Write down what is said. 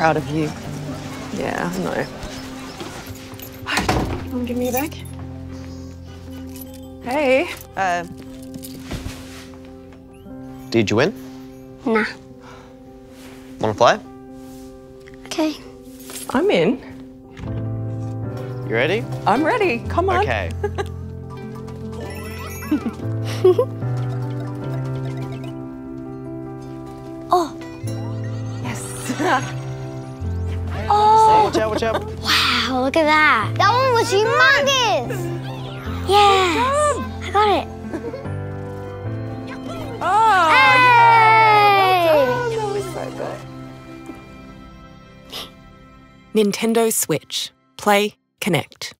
proud of you. Yeah, I know. Want to give me a bag? Hey. Uh, Did you win? Nah. Want to play? Okay. I'm in. You ready? I'm ready. Come on. Okay. Oh. Yes. Oh. Watch out, watch out. Wow, look at that. That one was humongous. Yes. I got it. Ah, oh, Hey! that was so good. Nintendo Switch. Play, connect.